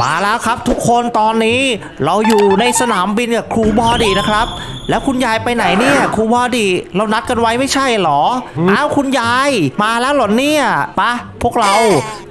มาแล้วครับทุกคนตอนนี้เราอยู่ในสนามบินกับครูบอดีนะครับ แล้วคุณยายไปไหนเนี่ยครูบอดีเรานัดกันไว้ไม่ใช่เหรออ้าวคุณยายมาแล้วเหรอเนี่ยปะพวกเรา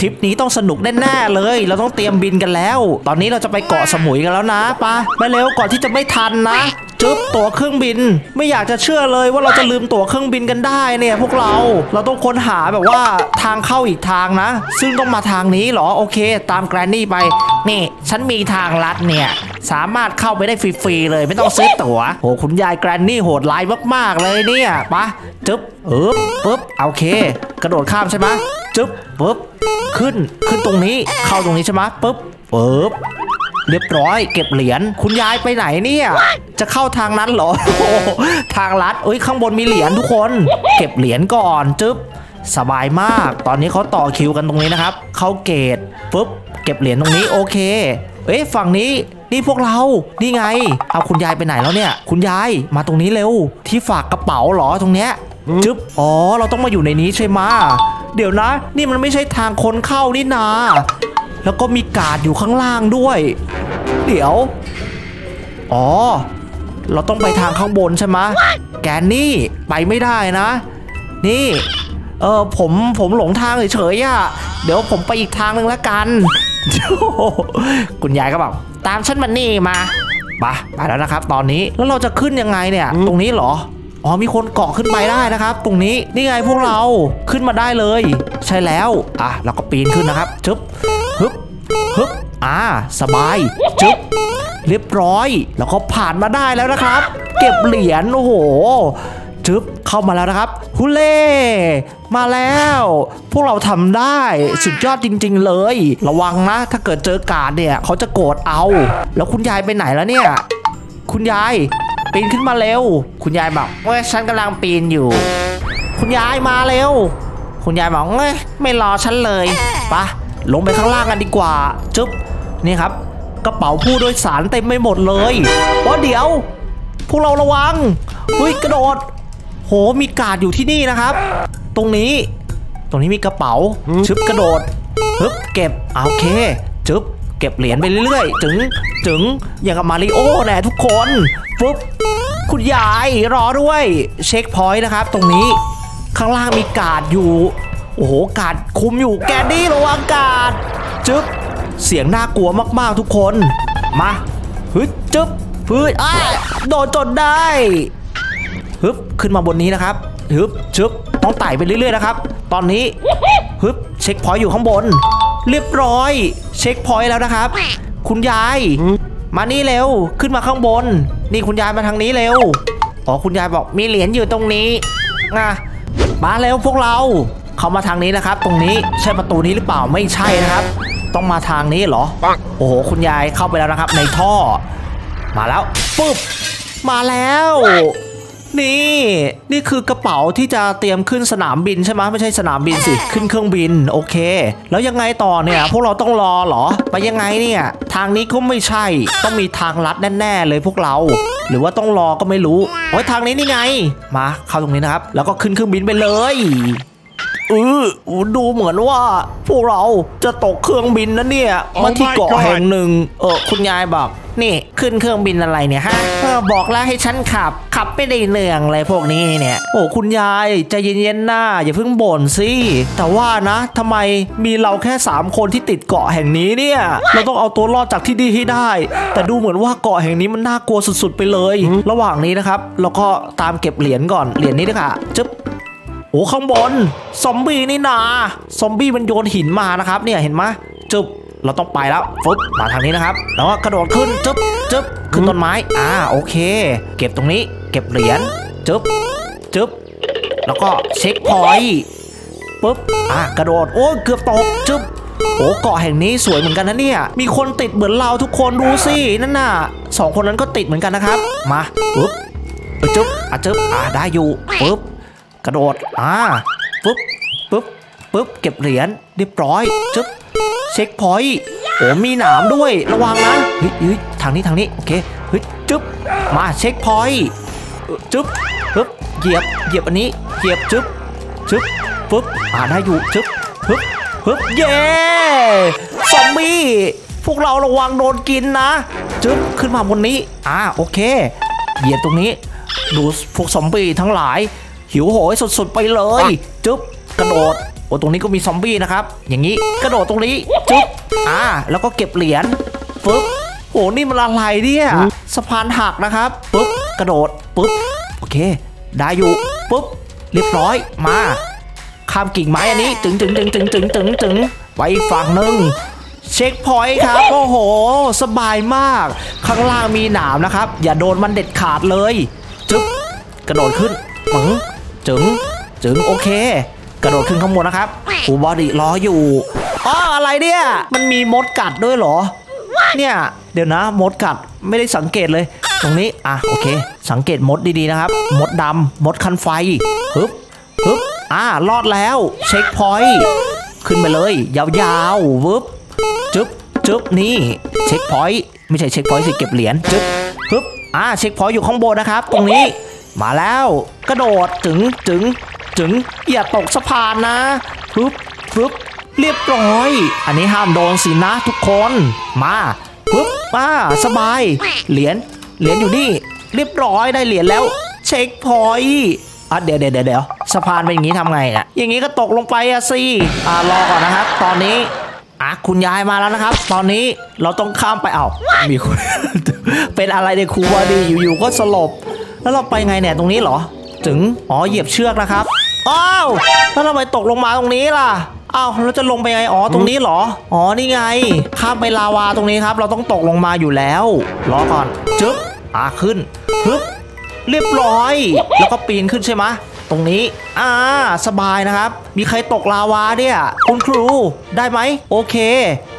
ทริปนี้ต้องสนุกแน่ๆเลย เราต้องเตรียมบินกันแล้ว ตอนนี้เราจะไปเกาะสมุยกันแล้วนะปะไปเร็วก่อนที่จะไม่ทันนะ จึ๊บตั๋วเครื่องบิน ไม่อยากจะเชื่อเลยว่าเราจะลืมตั๋วเครื่องบินกันได้เนี่ยพวกเราเราต้องค้นหาแบบว่าทางเข้าอีกทางนะ ซึ่งต้องมาทางนี้เหรอโอเค ตามแกรนนี่ไปนี่ฉันมีทางลัดเนี่ยสามารถเข้าไปได้ฟรีๆเลยไม่ต้องซื้อตั๋วโหคุณยายแกรนนี่โหดร้ายมากๆเลยเนี่ยปะจึ๊บเอ๊บปึ๊บโอเค กระโดดข้ามใช่ไหมจึ๊บปึ๊บขึ้นขึ้นตรงนี้เข้าตรงนี้ใช่ไหมปึ๊บปึ๊บ เรียบร้อย เก็บเหรียญคุณยายไปไหนเนี่ย จะเข้าทางนั้นเหรอโอ้โหทางลัดเอ้ยข้างบนมีเหรียญทุกคน เก็บเหรียญก่อนจึ๊บสบายมาก ตอนนี้เขาต่อคิวกันตรงนี้นะครับ เข้าเกตปุ๊บ เก็บเหรียญตรงนี้โอเค เอ๊ะฝั่งนี้นี่พวกเรา นี่ไง เอาคุณยายไปไหนแล้วเนี่ย คุณยายมาตรงนี้เร็ว ที่ฝากกระเป๋าเหรอตรงเนี้ยจึ๊บ อ๋อ เราต้องมาอยู่ในนี้ใช่ไหมะเดี๋ยวนะ นี่มันไม่ใช่ทางคนเข้านี่นา แล้วก็มีการ์ดอยู่ข้างล่างด้วย เดี๋ยว อ๋อ เราต้องไปทางข้างบนใช่ไหมะแกนนี่ไปไม่ได้นะ นี่ เออผมผมหลงทางเฉยๆอะเดี๋ยวผมไปอีกทางหนึ่งแล้วกัน คุณยายก็บอกตามฉันมานี่มาไปไปแล้วนะครับ ตอนนี้แล้วเราจะขึ้นยังไงเนี่ย ตรงนี้เหรออ๋อมีคนเกาะขึ้นไปได้นะครับ ตรงนี้นี่ไงพวกเราขึ้นมาได้เลย ใช่แล้วอะเราก็ปีนขึ้นนะครับจึ๊บ ฮึบฮึบอ่า สบาย จึ๊บ เรียบร้อย แล้วก็ผ่านมาได้แล้วนะครับ เก็บเหรียญ โอ้โห จึ๊บ เข้ามาแล้วนะครับ ฮุเล่ มาแล้ว พวกเราทำได้ สุดยอดจริง ๆ เลย ระวังนะ ถ้าเกิดเจอการ์ดเนี่ย เขาจะโกรธเอา แล้วคุณยายไปไหนแล้วเนี่ย คุณยาย ปีนขึ้นมาเร็ว คุณยายบอกว่าฉันกำลังปีนอยู่ คุณยายมาเร็ว คุณยายบอกเอ้ยไม่รอฉันเลยปะ ลงไปข้างล่างกันดีกว่า จึ๊บ นี่ครับ กระเป๋าผู้โดยสารเต็มไปหมดเลยว่าเดี๋ยว พวกเราระวังเฮ้ยกระโดด โห มีกาดอยู่ที่นี่นะครับ ตรงนี้ ตรงนี้มีกระเป๋า ชึบกระโดดฮึบเก็บโอเค จึ๊บ เก็บเหรียญไปเรื่อยๆจึงจึง อย่างกับมาริโอ้แน่ทุกคนปุ๊บ คุณยายรอด้วย checkpoint นะครับ ตรงนี้ ข้างล่างมีกาดอยู่ โอ้โหกาดคุมอยู่แกดี้ระวังกาดจึ๊บเสียงน่ากลัวมากๆทุกคน มาฮึจึ๊บฮึอ้าโดนจนได้ฮึบขึ้นมาบนนี้นะครับฮึบชึบต้องไต่ไปเรื่อยๆนะครับ ตอนนี้ฮึบ checkpoint อยู่ข้างบน เรียบร้อย checkpoint แล้วนะครับ คุณยาย มานี่เร็วขึ้นมาข้างบน นี่คุณยายมาทางนี้เร็วอ๋อคุณยายบอกมีเหรียญอยู่ตรงนี้นะมาเร็วพวกเรา เข้ามาทางนี้นะครับ ตรงนี้ใช่ประตูนี้หรือเปล่าไม่ใช่นะครับ ต้องมาทางนี้เหรอ โอ้โห คุณยายเข้าไปแล้วนะครับ ในท่อ มาแล้วปุ๊บมาแล้ว นี่ นี่คือกระเป๋าที่จะเตรียมขึ้นสนามบินใช่ไหมไม่ใช่สนามบินสิขึ้นเครื่องบินโอเค แล้วยังไงต่อเนี่ย พวกเราต้องรอเหรอ ไปยังไงเนี่ย ทางนี้ก็ไม่ใช่ ต้องมีทางลัดแน่ๆเลยพวกเราหรือว่าต้องรอก็ไม่รู้โอ้ยทางนี้นี่ไง มาเข้าตรงนี้นะครับ แล้วก็ขึ้นเครื่องบินไปเลย เออดูเหมือนว่า พวกเราจะตกเครื่องบินนะเนี่ย Oh มาที่เกาะ my God แห่งหนึ่งเออคุณยายบอกนี่ขึ้นเครื่องบินอะไรเนี่ยฮะเออบอกแล้วให้ฉันขับ ขับไม่ได้เนื่องเลยพวกนี้เนี่ย โอ้คุณยายใจเย็นๆหน้า อย่าเพิ่งบ่นสิแต่ว่านะทำไมมีเราแค่ 3 คนที่ติดเกาะแห่งนี้เนี่ย เราต้องเอาตัวรอดจากที่นี่ให้ได้ แต่ดูเหมือนว่าเกาะแห่งนี้มันน่ากลัวสุดๆไปเลย ระหว่างนี้นะครับเราก็ตามเก็บเหรียญก่อนเหรียญนี้นะคะจึ๊บ โอ้ข้างบนซอมบี้นี่นาซอมบี้มันโยนหินมานะครับ เนี่ยเห็นไหมจึบเราต้องไปแล้วฟึบมาทางนี้นะครับแล้วก็กระโดดขึ้นจึ๊บจึ๊บขึ้นต้นไม้ อ่าโอเค เก็บตรงนี้ เก็บเหรียญจึ๊บจึ๊บแล้วก็เช็คพอยต์ปุ๊บอะกระโดดโอ้เกือบตกจึ๊บโอ้เกาะแห่งนี้สวยเหมือนกันนะเนี่ย มีคนติดเหมือนเราทุกคนดูสินั่นน่ะสองคนนั้นก็ติดเหมือนกันนะครับ มาปุ๊บจึ๊บอะจึ๊บอะได้อยู่ปุ๊บ กระโดด อ่าปึ๊บปึ๊บปึ๊บเก็บเหรียญเรียบร้อยจึ๊บเช็คพอยต์โอ้มีหนามด้วยระวังนะเฮ้ยเฮ้ยทางนี้ทางนี้โอเคเฮ้ยจึ๊บมาเช็คพอยต์จึ๊บปึ๊บเหยียบเหยียบอันนี้เหยียบจึ๊บจึ๊บปึ๊บอ่าได้อยู่จึ๊บปึ๊บปึ๊บเย้ซอมบี้พวกเราระวังโดนกินนะจึ๊บขึ้นมาบนนี้อ่าโอเค เหยียดตรงนี้ ดูพวกซอมบี้ทั้งหลาย หิวโหยสุดๆไปเลยจึ๊บกระโดดโอ้ตรงนี้ก็มีซอมบี้นะครับ อย่างนี้กระโดดตรงนี้จึ๊บอ่าแล้วก็เก็บเหรียญปึ๊บโอ้นี่มันอะไรเนี่ยสะพานหักนะครับปึ๊บกระโดดปึ๊บโอเค ได้อยู่ปึ๊บเรียบร้อยมาข้ามกิ่งไม้อันนี้ตึงตึงตึงตึงตึงตึงตึงไปอีกฝั่งหนึ่งเช็คพอยต์ครับโอ้โห สบายมาก ข้างล่างมีหนามนะครับ อย่าโดนมันเด็ดขาดเลย จึ๊บกระโดดขึ้นปึง จึงจึงโอเค กระโดดขึ้นข้างบนนะครับฟูบอดี้รออยู่อ๋ออะไรเนี่ย มันมีมดกัดด้วยเหรอ เนี่ย เดี๋ยวนะ มดกัดไม่ได้สังเกตเลย ตรงนี้ อะ โอเค สังเกตมดดีๆนะครับ มดดำมดคันไฟฮึบฮึบอ่ารอดแล้ว checkpoint ขึ้นไปเลย ยาวๆวึบจึ๊บจึ๊บนี่ checkpoint ไม่ใช่ checkpoint สิเก็บเหรียญจึ๊บฮึบอ่า checkpoint อยู่ข้างบนนะครับ ตรงนี้มาแล้วก ระโดดถึงถึงถึงอย่าตกสะพานนะฮึบฮึบเรียบร้อย อันนี้ห้ามโดนสินะทุกคน มาฮึบมาสบาย เหรียญ เหรียญอยู่นี่ เรียบร้อยได้เหรียญแล้ว checkpoint อะเดี๋ยวเดี๋ยวเดี๋ยวสะพานเป็นอย่างนี้ทำไงอะ อย่างนี้ก็ตกลงไปอะสิอ่ารอก่อนนะครับ ตอนนี้อะคุณยายมาแล้วนะครับ ตอนนี้เราต้องข้ามไปเอามีคนเป็นอะไรในครูวาดีอยู่ๆก็สลบ แล้วเราไปไงเนี่ยตรงนี้เหรอ ถึง อ๋อ เหยียบเชือกนะครับ อ้าว แล้วทำไมตกลงมาตรงนี้ล่ะอ้าวเราจะลงไปไง อ๋อ ตรงนี้เหรอ อ๋อ นี่ไง ข้ามไปลาวาตรงนี้ครับ เราต้องตกลงมาอยู่แล้ว รอก่อน จึ๊บ อะขึ้นฮึบเรียบร้อย แล้วก็ปีนขึ้นใช่ไหมตรงนี้ อ่า สบายนะครับ มีใครตกลาวาเนี่ย คุณครู ได้ไหม โอเค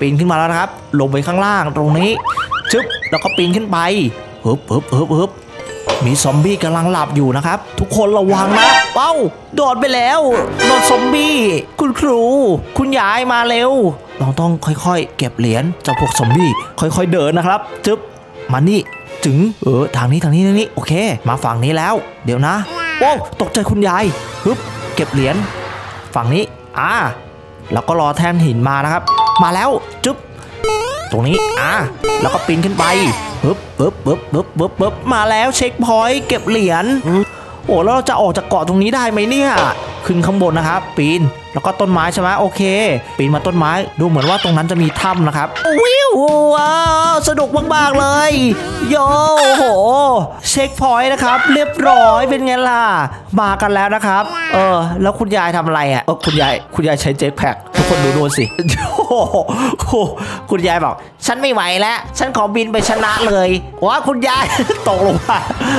ปีนขึ้นมาแล้วนะครับ ลงไปข้างล่างตรงนี้ชึบแล้วก็ปีนขึ้นไปฮึบฮึบฮึบฮึบ มีซอมบี้กำลังหลับอยู่นะครับ ทุกคนระวังนะเอ้าโดดไปแล้วโดนซอมบี้คุณครู คุณยายมาเร็ว เราต้องค่อยๆ เก็บเหรียญจากพวกซอมบี้ค่อยๆเดินนะครับจึ๊บมานี่ถึงเออทางนี้ทางนี้ทางนี้โอเค มาฝั่งนี้แล้ว เดี๋ยวนะโอ้ตกใจคุณยายฮึบเก็บเหรียญฝั่งนี้อ่าแล้วก็รอแท่นหินมานะครับ มาแล้วจึ๊บ ตรงนี้อ่าแล้วก็ปีนขึ้นไปปึ๊บปึ๊บปึ๊บปึ๊บปึ๊บปึ๊บมาแล้วเช็คพอยต์เก็บเหรียญโอ้แล้วเราจะออกจากเกาะตรงนี้ได้ไหมเนี่ย ขึ้นข้างบนนะครับ ปีนแล้วก็ต้นไม้ใช่ไหมโอเค ปีนมาต้นไม้ดูเหมือนว่าตรงนั้นจะมีถ้ำนะครับวิวว้าวสนุกมากๆเลย โยโห checkpoint นะครับ เรียบร้อยเป็นไงล่ะ มากันแล้วนะครับ เออ แล้วคุณยายทำอะไรอะเออคุณยายคุณยายใช้ jetpack ทุกคนดูดูสิ โอ้โหคุณยายบอก ฉันไม่ไหวแล้ว ฉันขอบินไปชนะเลยว้าคุณยายตกลงมา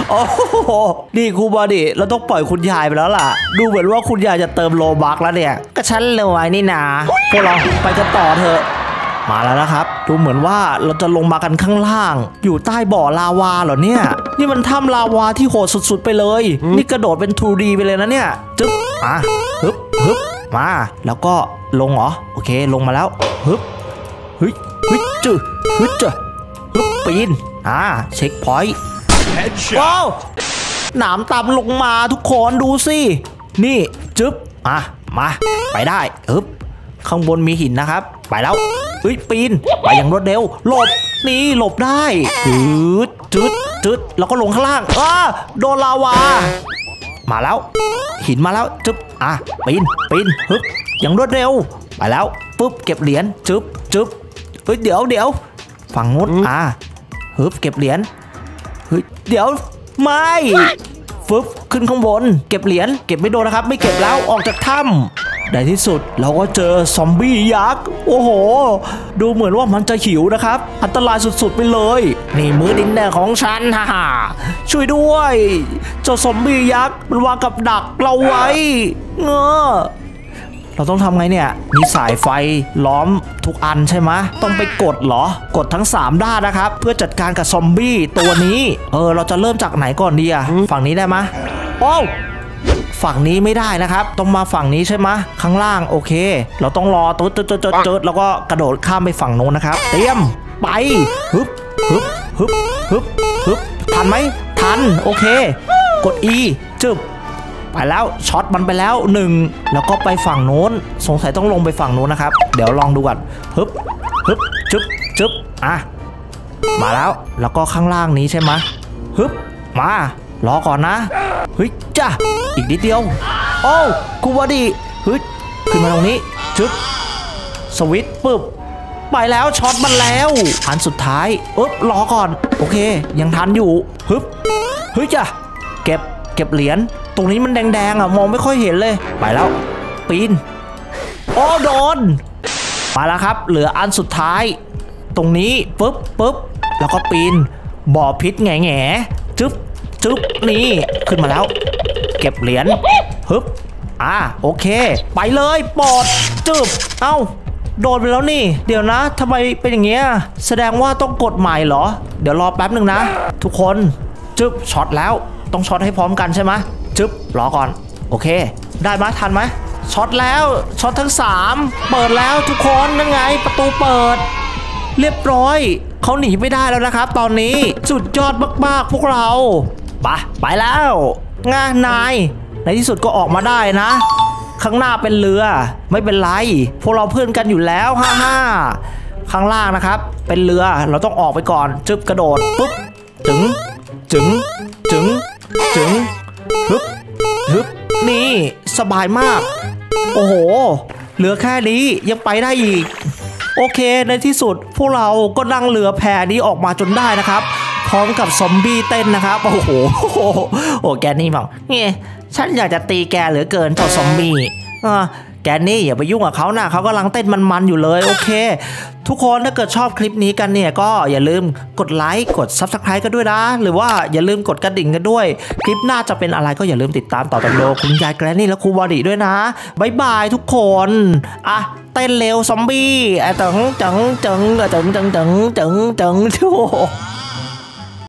โอ้โหนี่ครูบอดี้เราต้องปล่อยคุณยายไปแล้วล่ะ ดูเหมือนว่าคุณยายจะเติมโรบัคแล้วเนี่ย ก็ฉันรวยนี่นาพวกเราไปกันต่อเถอะมาแล้วนะครับ ดูเหมือนว่าเราจะลงมากันข้างล่าง อยู่ใต้บ่อลาวาเหรอเนี่ย นี่มันถ้ำลาวาที่โหดสุดๆไปเลย นี่กระโดดเป็น 2D ไปเลยนะเนี่ยจึ๊บอะฮึบฮึบ มาแล้วก็ลงเหรอโอเคลงมาแล้วฮึบฮึบฮึบจื้อฮึบจื้อฮึบปีนอ่าเช็คพอยต์ Headshot. ว้าวหนามต่ำลงมาทุกคนดูสินี่จึ๊บอะมาไปได้อึ๊บข้างบนมีหินนะครับ ไปแล้วเฮ้ยปีนไปอย่างรวดเร็วหลบนี่หลบได้จืดจืดจืดแล้วก็ลงข้างล่างอ้าโดนลาวา มาแล้ว หินมาแล้วจึ๊บอะปีนปีนฮึบอย่างรวดเร็วไปแล้วปุ๊บเก็บเหรียญจึ๊บจึ๊บเฮ้ยเดี๋ยวเดี๋ยวฝั่งนู้นอะฮึบเก็บเหรียญเฮ้ยเดี๋ยวไม่ฟึบขึ้นข้างบน เก็บเหรียญเก็บไม่โดนนะครับ ไม่เก็บแล้วออกจากถ้ำ ในที่สุดเราก็เจอซอมบี้ยักษ์ โอ้โห ดูเหมือนว่ามันจะหิวนะครับ อันตรายสุดๆไปเลย นี่มือดินแดงของฉันฮ่าฮ่าช่วยด้วย เจ้าซอมบี้ยักษ์มันวางกับดักเราไว้เงอเราต้องทำไงเนี่ย มีสายไฟล้อมทุกอันใช่ไหมต้องไปกดเหรอ กดทั้ง 3 ด้านนะครับ เพื่อจัดการกับซอมบี้ตัวนี้ เออ เราจะเริ่มจากไหนก่อนดีอะฝั่งนี้ได้ไหมโอ้ ฝั่งนี้ไม่ได้นะครับ ต้องมาฝั่งนี้ใช่ไหมข้างล่างโอเค เราต้องรอตุ๊ดตุ๊ดตุ๊ดตุ๊ดแล้วก็กระโดดข้ามไปฝั่งโน้นนะครับ เตรียมไปฮึบฮึบฮึบฮึบฮึบทันไหมทันโอเค กด E จึบไปแล้วช็อตมันไปแล้วหนึ่งแล้วก็ไปฝั่งโน้น สงสัยต้องลงไปฝั่งโน้นนะครับ เดี๋ยวลองดูก่อนฮึบฮึบจึ๊บจึ๊บอะมาแล้วแล้วก็ข้างล่างนี้ใช่ไหมฮึบมา รอก่อนนะเฮ้ยจ้าอีกนิดเดียว โอ้คูบอดีเฮ้ยขึ้นมาตรงนี้จึ๊บสวิตช์ปึ๊บไปแล้วช็อตมันแล้วอันสุดท้ายอ๊บรอก่อน โอเค ยังทันอยู่ฮึบเฮ้ยจ้ะเก็บเก็บเหรียญตรงนี้มันแดงๆอะมองไม่ค่อยเห็นเลย ไปแล้ว ปีนโอ้โดนมาแล้วครับ เหลืออันสุดท้าย ตรงนี้ปุ๊บปุ๊บแล้วก็ปีนบ่อพิษแง่แง่จึ๊บ จึ๊บนี่ขึ้นมาแล้ว เก็บเหรียญฮึบอ่าโอเค ไปเลยปอดจึ๊บเอ้าโดนไปแล้วนี่ เดี๋ยวนะทำไมเป็นอย่างเงี้ยแสดงว่าต้องกดใหม่เหรอ เดี๋ยวรอแป๊บหนึ่งนะ ทุกคนจึ๊บช็อตแล้ว ต้องช็อตให้พร้อมกันใช่ไหมจึ๊บรอก่อน โอเค ได้ไหมทันไหมช็อตแล้วช็อตทั้ง 3 เปิดแล้วทุกคนนั่นไง ประตูเปิด เรียบร้อย เขาหนีไม่ได้แล้วนะครับ ตอนนี้สุดยอดมากๆพวกเรา ปะไปแล้วงานาย ในที่สุดก็ออกมาได้นะ ข้างหน้าเป็นเรือ ไม่เป็นไร พวกเราเพื่อนกันอยู่แล้วฮ่าฮ่าข้างล่างนะครับ เป็นเรือเราต้องออกไปก่อนจึบกระโดดปุ๊บจึงจึงจึงจึงฮึบฮึบนี่สบายมาก โอ้โห เหลือแค่นี้ยังไปได้อีก โอเคในที่สุดพวกเราก็นั่งเรือแพนี้ออกมาจนได้นะครับ ร้อมกับซอมบี้เต้นนะครับ โอ้โห โอ้แกนี่บอกนี่ฉันอยากจะตีแกเหลือเกินเจ้าซอมบี้อ่าแกนี่อย่าไปยุ่งกับเขานะเขากำลังเต้นมันๆอยู่เลย โอเค ทุกคนถ้าเกิดชอบคลิปนี้กันเนี่ย ก็อย่าลืมกดไลค์กด Subscribe กันด้วยนะ หรือว่าอย่าลืมกดกระดิ่งกันด้วย คลิปหน้าจะเป็นอะไรก็อย่าลืมติดตามต่อตำโดคุณยายแกรนนี่และครูบอดี้ด้วยนะบายบายทุกคนอะเต้นเร็วซอมบี้จังจังจังจังจังจังจังจังโธ่